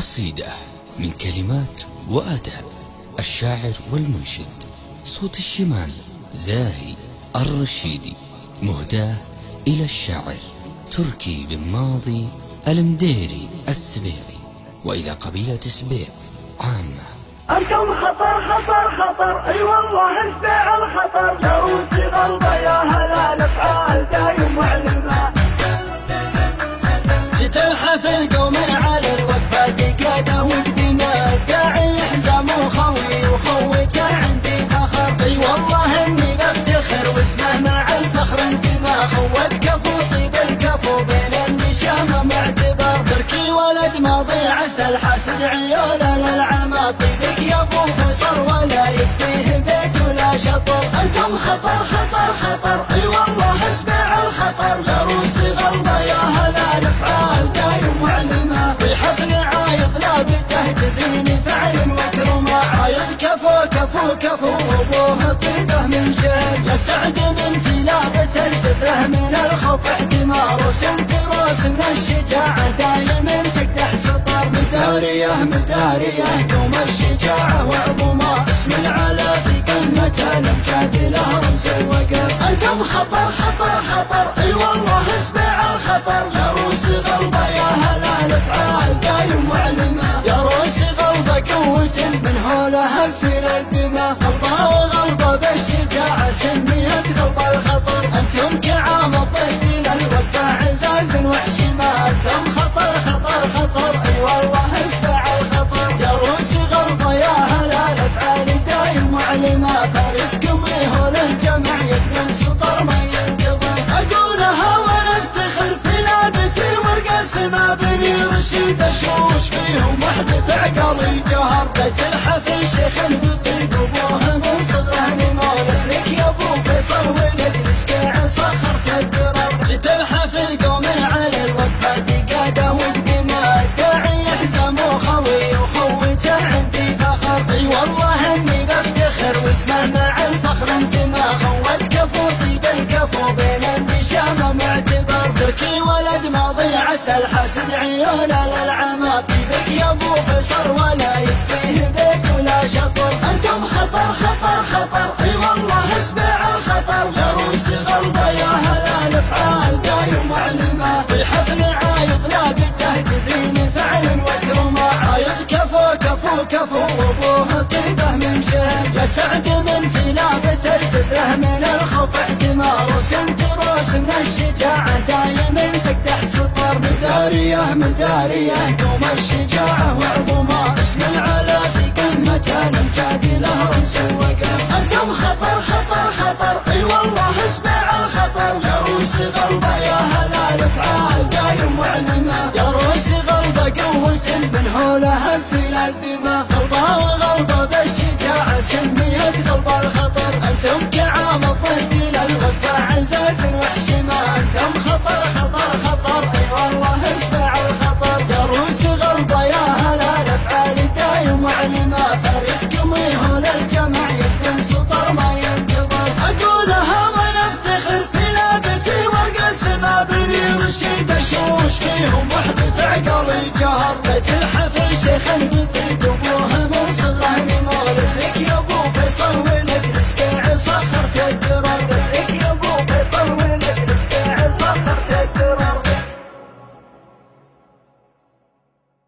قصيدة من كلمات وأداء الشاعر والمنشد صوت الشمال زاهي الرشيدي مهداة إلى الشاعر تركي بن ماضي المديري السبيعي وإلى قبيلة سبيع عامة. أنتم خطر خطر خطر أي والله اسبع الخطر ماضي عسى الحسد عيوله للعمى. طيبك يا أبو فصر ولا يكفيه بيت ولا شطر. أنتم خطر خطر خطر. أي والله اسمع الخطر. لروس غلبة يا هلا الافعال دايم معلمة. في حفل عايض لابته تزيني فعل وكرمة عايض كفو كفو كفو. وابوه طيبه من شيء. يا سعد من في الجثة من الخوف احتمار وسنت روس من الشجاعة دايم مدارية مدارية قوم الشجاعة وعظمى اسم العلا في قمة الامجاد له رمز الوقف. خطر خطر خطر. محدث عقلي جهر شيخ ابوه من يا ابو فيصل ولد على الوقفة والدماء يحزم وخوي عندي فخر اي والله اني بفتخر واسمه مع الفخر انتما كفو طيب الكفو بين النشامة معتبر تركي ولد ماضي الحسد عيونه طيبك فصر ولا يكفيه بيت ولا شطر. أنتم خطر خطر خطر. أي والله اسمع الخطر. غروس غلبة يا هلا الأفعال. دايم معلمة في حفل عايض لابته تزين فعل وكرمة عايض كفو كفو كفو. وابوه طيبه من شيء يا سعد من في لابة الجثة من الخوف. احتمار وسنت روس من الشجاعة. دايم تقدح سطر. مدارية مدارية. قوم الشجاعة الدماء غلبة وغلبة بالشجاعة سميت غلبة الخطر أنتم كعام الضهدين الوفا عزاز وحش ما أنتم. خطر خطر خطر. أي والله اسمع الخطر. يا روس غلبة يا هلا الأفعال دايم معلمة فارسكم يهون الجمع يكتم سطر ما ينتظر. أقولها وأنا أفتخر في لابتي ورقة سما بني رشيد اشوش فيهم محدث عقلي جهر